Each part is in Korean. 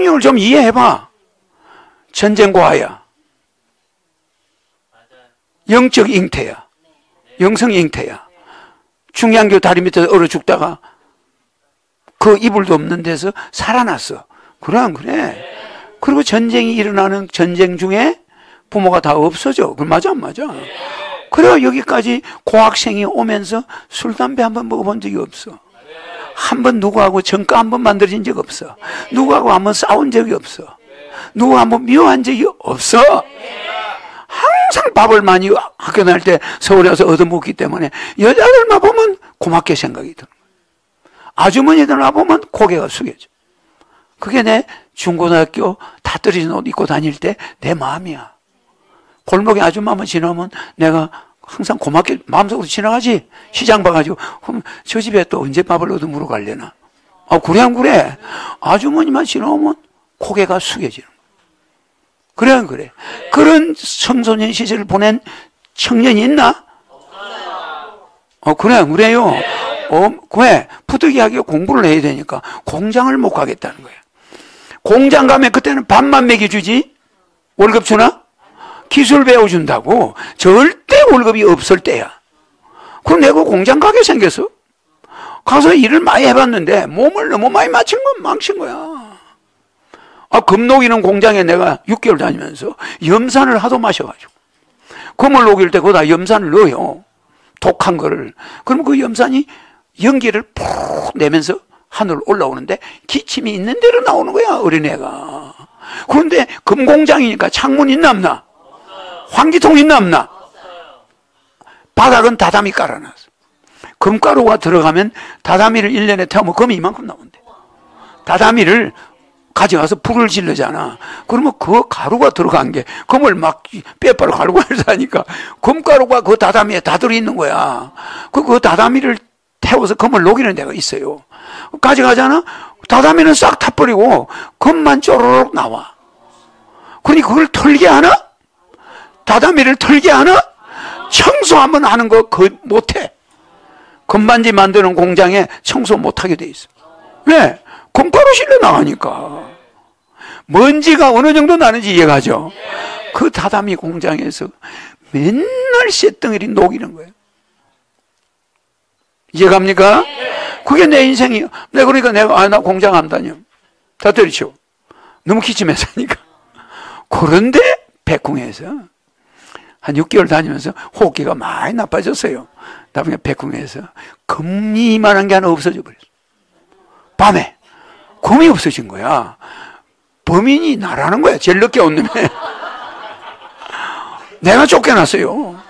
성경을 좀 이해해봐. 전쟁과야. 영적 잉태야. 영성 잉태야. 중량교 다리 밑에 얼어 죽다가 그 이불도 없는 데서 살아났어. 그래, 안 그래? 그리고 전쟁이 일어나는 전쟁 중에 부모가 다 없어져. 그 맞아, 안 맞아? 그래, 여기까지 고학생이 오면서 술, 담배 한 번 먹어본 적이 없어. 한 번 누구하고 정가 한 번 만들어진 적 없어. 누구하고 한 번 싸운 적이 없어. 누구 한 번 미워한 적이 없어. 항상 밥을 많이 학교 다닐 때 서울에 와서 얻어먹기 때문에 여자들만 보면 고맙게 생각이 들어. 아주머니들만 보면 고개가 숙여져. 그게 내 중고등학교 다 떨어진 옷 입고 다닐 때 내 마음이야. 골목에 아줌마만 지나면 내가 항상 고맙게 마음속으로 지나가지. 시장 봐가지고 그럼 저 집에 또 언제 밥을 얻어 물어 갈려나. 아 그래? 아주머니만 지나오면 고개가 숙여지는 거야. 그래 안 그래? 그런 청소년 시절을 보낸 청년이 있나? 어 그래 안 그래요? 어 왜? 부득이하게 공부를 해야 되니까 공장을 못 가겠다는 거야. 공장 가면 그때는 밥만 먹여주지? 월급 주나? 기술 배워준다고 절대 월급이 없을 때야. 그럼 내가 공장 가게 생겼어. 가서 일을 많이 해봤는데 몸을 너무 많이 맞춘 건 망친 거야. 아, 금녹이는 공장에 내가 6개월 다니면서 염산을 하도 마셔가지고. 금을 녹일 때 거기다 염산을 넣어요. 독한 거를. 그럼 그 염산이 연기를 푹 내면서 하늘 올라오는데 기침이 있는 대로 나오는 거야, 어린애가. 그런데 금공장이니까 창문 있나 없나? 환기통 있나 없나? 바닥은 다다미 깔아놨어. 금가루가 들어가면 다다미를 1년에 태우면 금이 이만큼 나온대. 다다미를 가져가서 불을 질르잖아. 그러면 그 가루가 들어간 게 금을 막 빼빠로 가루가 사니까 금가루가 그 다다미에 다 들어있는 거야. 그, 그 다다미를 태워서 금을 녹이는 데가 있어요. 가져가잖아? 다다미는 싹 타버리고 금만 쪼르륵 나와. 그러니 그걸 털게 하나? 다다미를 털게 하나? 청소 한번 하는 거그 못해. 금반지 만드는 공장에 청소 못하게 돼 있어. 왜? 금가루 실려 나가니까. 먼지가 어느 정도 나는지 이해가죠? 그 다다미 공장에서 맨날 쇳덩어리 녹이는 거예요. 이해갑니까? 그게 내 인생이에요. 내 그러니까 내가 아 나 공장 안 다녀. 다 때리죠. 너무 기침해 사니까. 그런데 백궁에서 한 6개월 다니면서 호흡기가 많이 나빠졌어요. 나중에 백궁에서 금이 만한 게 하나 없어져 버렸어. 밤에 금이 없어진 거야. 범인이 나라는 거야. 제일 늦게 온 놈에. 내가 쫓겨났어요.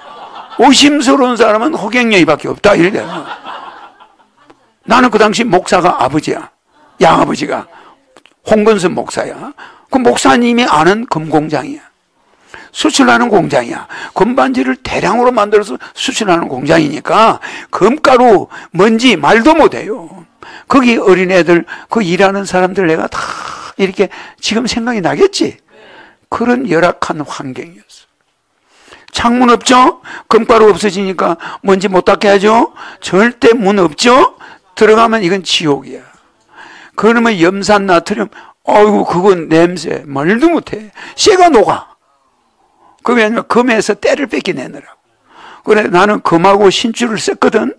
의심스러운 사람은 호갱령이밖에 없다. 이래. 나는 그 당시 목사가 아버지야. 양아버지가. 홍건선 목사야. 그 목사님이 아는 금공장이야. 수출하는 공장이야. 금반지를 대량으로 만들어서 수출하는 공장이니까 금가루, 먼지 말도 못해요. 거기 어린애들, 그 일하는 사람들 내가 다 이렇게 지금 생각이 나겠지? 그런 열악한 환경이었어. 창문 없죠? 금가루 없어지니까 먼지 못 닦게 하죠? 절대 문 없죠? 들어가면 이건 지옥이야. 그러면 염산 나트륨, 어이구, 그건 냄새, 말도 못해. 쇠가 녹아. 그 왜냐면 금에서 때를 뺏겨내느라고. 그래, 나는 금하고 신줄을 썼거든?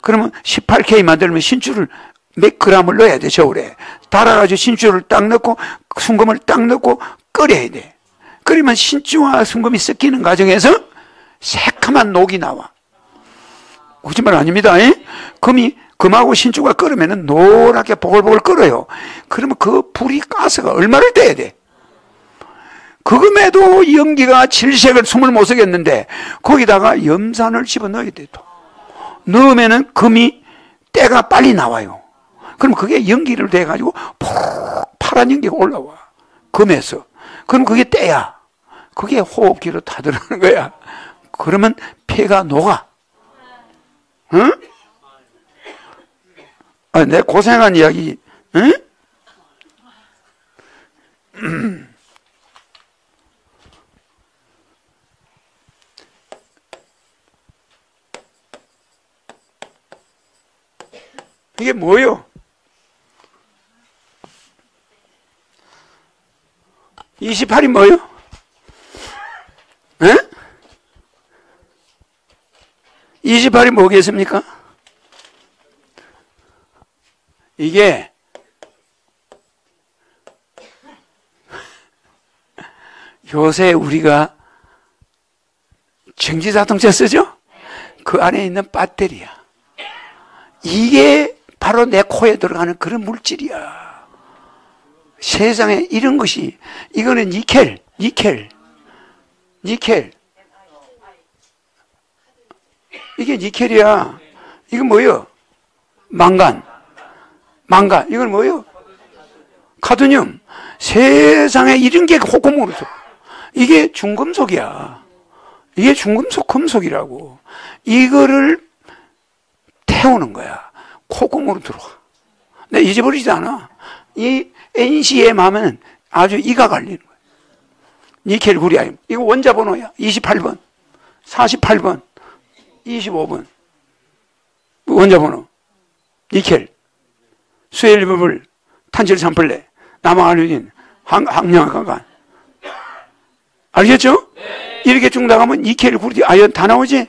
그러면 18K 만들면 신줄을 몇 그램을 넣어야 돼, 저울에. 달아가지고 신줄을 딱 넣고, 순금을 딱 넣고, 끓여야 돼. 끓이면 신주와 순금이 섞이는 과정에서 새카만 녹이 나와. 거짓말 아닙니다. 에? 금이, 금하고 신주가 끓으면 노랗게 보글보글 끓어요. 그러면 그 불이 가스가 얼마를 떼야 돼? 그금에도 연기가 칠색을 숨을 못 쓰겠는데 거기다가 염산을 집어넣어야 돼. 또. 넣으면은 금이 때가 빨리 나와요. 그럼 그게 연기를 돼 가지고 푹 파란 연기가 올라와. 금에서. 그럼 그게 때야. 그게 호흡기로 다 들어가는 거야. 그러면 폐가 녹아. 응? 아, 내 고생한 이야기, 응? 이게 뭐요? 28이 뭐요? 에? 28이 뭐겠습니까? 이게 요새 우리가 전기자동차 쓰죠? 그 안에 있는 배터리야. 이게 바로 내 코에 들어가는 그런 물질이야. 세상에 이런 것이, 이거는 니켈, 니켈, 니켈. 이게 니켈이야. 이건 뭐요? 망간. 망간. 이건 뭐요? 카드뮴. 세상에 이런 게 써. 이게 중금속이야. 이게 중금속 금속이라고. 이거를 태우는 거야. 코금으로 들어와. 내 잊어버리지 않아. 이 NCM 하면 아주 이가 갈리는 거야. 니켈 구리아임. 이거 원자 번호야. 28번, 48번, 25번. 원자 번호. 니켈, 수엘리버블, 탄질 산플레, 남아알루딘, 항량화간. 알겠죠? 이렇게 쭉 나가면 니켈, 구리, 아연 다 나오지?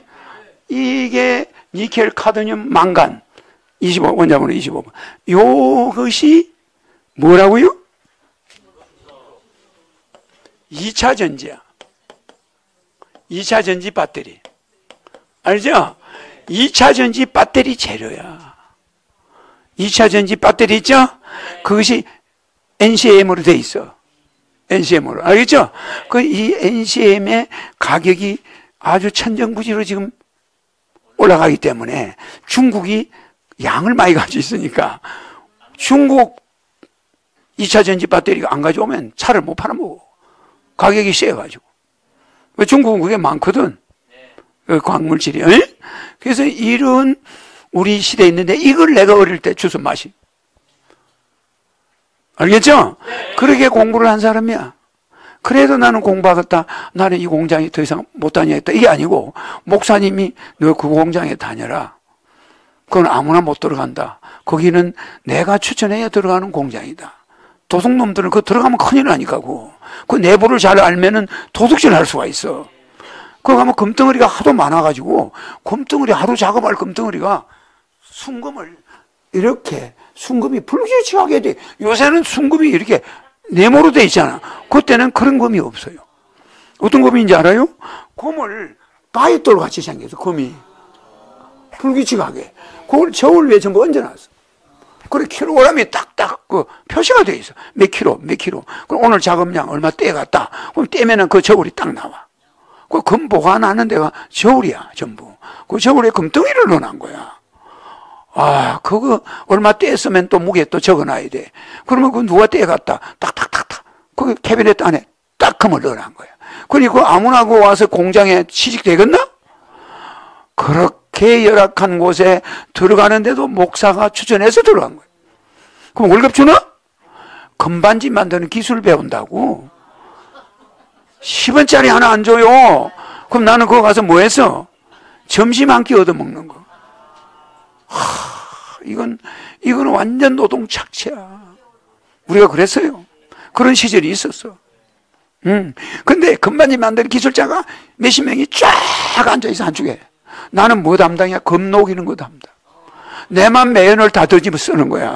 이게 니켈, 카드뮴, 망간. 25, 원자번호 25번. 요것이 뭐라고요? 2차 전지야. 2차 전지 배터리. 알죠? 2차 전지 배터리 재료야. 2차 전지 배터리 있죠? 그것이 NCM으로 돼 있어. NCM으로. 알겠죠? 그 이 NCM의 가격이 아주 천정부지로 지금 올라가기 때문에 중국이 양을 많이 가지고 있으니까 중국 2차 전지 배터리가 안 가져오면 차를 못 팔아먹어. 가격이 세가지고. 중국은 그게 많거든. 그 광물질이. 에? 그래서 이런 우리 시대에 있는데 이걸 내가 어릴 때 주워 마시. 알겠죠? 그렇게 공부를 한 사람이야. 그래도 나는 공부하겠다. 나는 이 공장에 더 이상 못 다니겠다. 이게 아니고, 목사님이 너 그 공장에 다녀라. 그건 아무나 못 들어간다. 거기는 내가 추천해야 들어가는 공장이다. 도둑놈들은 그 들어가면 큰일 나니까, 그. 그 내부를 잘 알면은 도둑질 할 수가 있어. 거기 가면 금덩어리가 하도 많아가지고, 금덩어리, 하루 작업할 금덩어리가 순금을 이렇게, 순금이 불규칙하게 돼. 요새는 순금이 이렇게 네모로 돼 있잖아. 그때는 그런 금이 없어요. 어떤 금인지 알아요? 금을 바위돌 같이 생겨서, 금이. 불규칙하게. 그걸 저울 위에 전부 얹어놨어. 그래, 킬로그램이 딱딱 그 표시가 돼 있어. 몇 킬로, 몇 킬로. 그럼 오늘 작업량 얼마 떼갔다. 그럼 떼면은 그 저울이 딱 나와. 그 금 보관하는 데가 저울이야, 전부. 그 저울에 금덩이를 넣어놓은 거야. 아, 그거 얼마 떼었으면 또 무게 또 적어놔야 돼. 그러면 그 누가 떼갔다. 딱딱딱딱. 그 캐비넷 안에 딱 금을 넣어놓은 거야. 아무나 그 와서 공장에 취직되겠나? 그렇게 열악한 곳에 들어가는데도 목사가 추천해서 들어간 거예요. 그럼 월급 주나? 금반지 만드는 기술 배운다고. 10원짜리 하나 안 줘요. 그럼 나는 그거 가서 뭐 했어? 점심 한 끼 얻어먹는 거. 하, 이건, 이건 완전 노동 착취야. 우리가 그랬어요. 그런 시절이 있었어. 음. 근데 금반지 만드는 기술자가 몇십 명이 쫙 앉아있어, 한쪽에. 나는 뭐 담당이야? 검 녹이는 거 담당. 내만 매연을 다 더집어 쓰는 거야.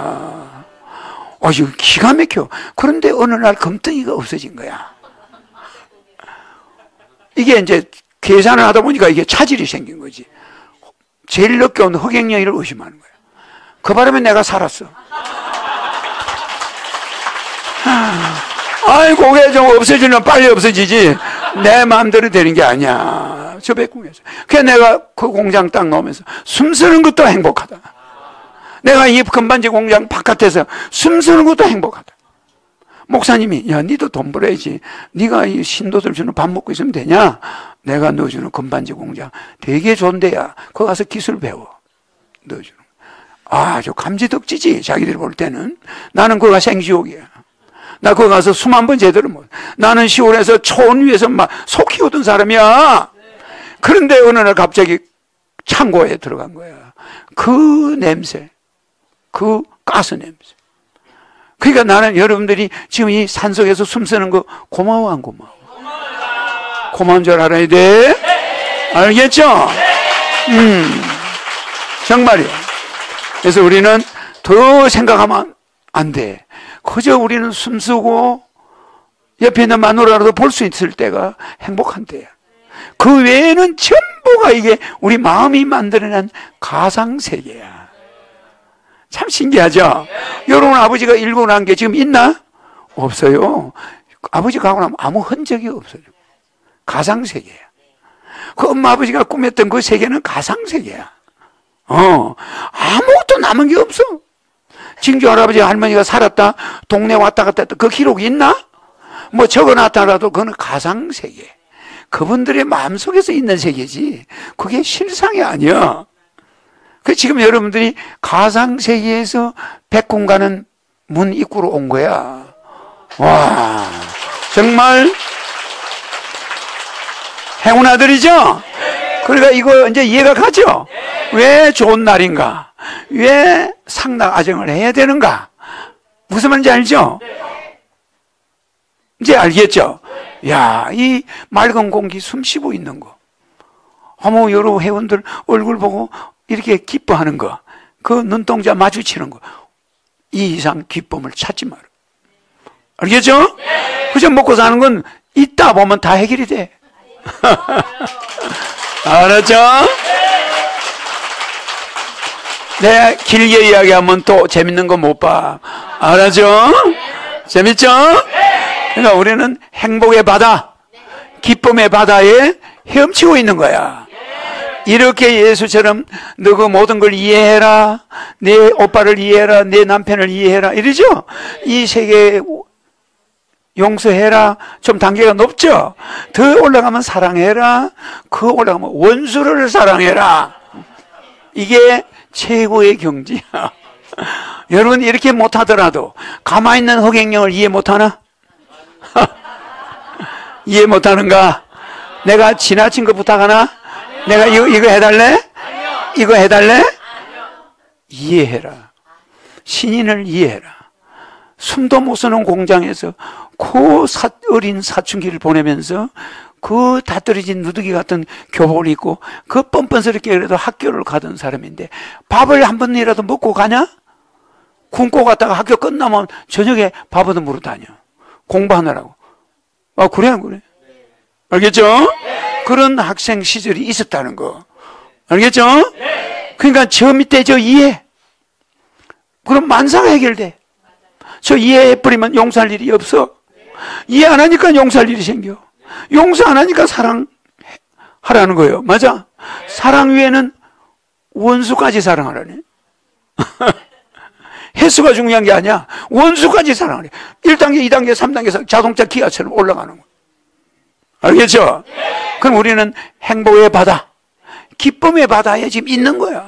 어, 이거 기가 막혀. 그런데 어느 날 검덩이가 없어진 거야. 이게 이제 계산을 하다 보니까 이게 차질이 생긴 거지. 제일 늦게 온 허경영이를 의심하는 거야. 그 바람에 내가 살았어. 아이, 고개 좀 없어지면 빨리 없어지지. 내 마음대로 되는 게 아니야. 저 백궁에서. 그래서 내가 그 공장 딱 나오면서 숨 쉬는 것도 행복하다. 내가 이 금반지 공장 바깥에서 숨 쉬는 것도 행복하다. 목사님이 야 니도 돈 벌어야지. 네가 이 신도들 주는 밥 먹고 있으면 되냐? 내가 넣어주는 금반지 공장 되게 좋은데야. 거기 가서 기술 배워. 넣어주는. 아주 감지덕지지 자기들이 볼 때는. 나는 거기가 생지옥이야. 나 거기 가서 숨 한 번 제대로 못. 나는 시골에서 초원 위에서 막 소 키우던 사람이야. 그런데 어느 날 갑자기 창고에 들어간 거야. 그 냄새, 그 가스 냄새. 그러니까 나는 여러분들이 지금 이 산속에서 숨 쉬는 거 고마워 안 고마워? 고마운 줄 알아야 돼. 알겠죠? 음, 정말이요. 그래서 우리는 더 생각하면 안 돼. 그저 우리는 숨쉬고 옆에 있는 마누라라도 볼 수 있을 때가 행복한 때야. 그 외에는 전부가 이게 우리 마음이 만들어낸 가상세계야. 참 신기하죠? 여러분 아버지가 일고 난 게 지금 있나? 없어요. 아버지 가고 나면 아무 흔적이 없어요. 가상세계야. 그 엄마 아버지가 꿈했던 그 세계는 가상세계야. 어, 아무것도 남은 게 없어. 진주 할아버지 할머니가 살았다, 동네 왔다 갔다 했다. 그 기록이 있나? 뭐 적어 놨다라도 그거는 가상 세계. 그분들의 마음속에서 있는 세계지. 그게 실상이 아니야. 그 지금 여러분들이 가상 세계에서 백군 가는 문 입구로 온 거야. 와, 정말 행운 아들이죠? 그러니까 이거 이제 이해가 가죠? 왜 좋은 날인가? 왜 상납 아정을 해야 되는가? 무슨 말인지 알죠? 이제 알겠죠? 야, 이 맑은 공기 숨 쉬고 있는 거. 어머, 여러 회원들 얼굴 보고 이렇게 기뻐하는 거. 그 눈동자 마주치는 거. 이 이상 기쁨을 찾지 마라. 알겠죠? 그저 먹고 사는 건 있다 보면 다 해결이 돼. 알았죠? 내가 길게 이야기하면 또 재밌는 거 못 봐. 알았죠? 재밌죠? 그러니까 우리는 행복의 바다, 기쁨의 바다에 헤엄치고 있는 거야. 이렇게 예수처럼 너 그 모든 걸 이해해라. 내 오빠를 이해해라. 내 남편을 이해해라. 이러죠? 이 세계 용서해라. 좀 단계가 높죠? 더 올라가면 사랑해라. 그 올라가면 원수를 사랑해라. 이게 최고의 경지야. 여러분 이렇게 못하더라도 가만히 있는 허경영을 이해 못하나? 이해 못하는가? 내가 지나친 거 부탁하나? 내가 이거, 이거 해달래? 이거 해달래? 이해해라. 신인을 이해해라. 숨도 못 쓰는 공장에서 그 사, 어린 사춘기를 보내면서 그 다 떨어진 누더기 같은 교복을 입고 그 뻔뻔스럽게 그래도 학교를 가던 사람인데 밥을 한 번이라도 먹고 가냐? 굶고 갔다가 학교 끝나면 저녁에 밥 얻어 물어 다녀. 공부하느라고. 아, 그래, 안 그래? 알겠죠? 그런 학생 시절이 있었다는 거. 알겠죠? 그러니까 저 밑에 저 이해. 그럼 만사가 해결돼. 저 이해해버리면 용서할 일이 없어. 이해 안 하니까 용서할 일이 생겨. 용서 안 하니까 사랑하라는 거예요. 맞아? 사랑 위에는 원수까지 사랑하라네. 횟수가 중요한 게 아니야. 원수까지 사랑하래. 1단계, 2단계, 3단계 자동차 기아처럼 올라가는 거야. 알겠죠? 그럼 우리는 행복의 바다, 기쁨의 바다에 지금 있는 거야.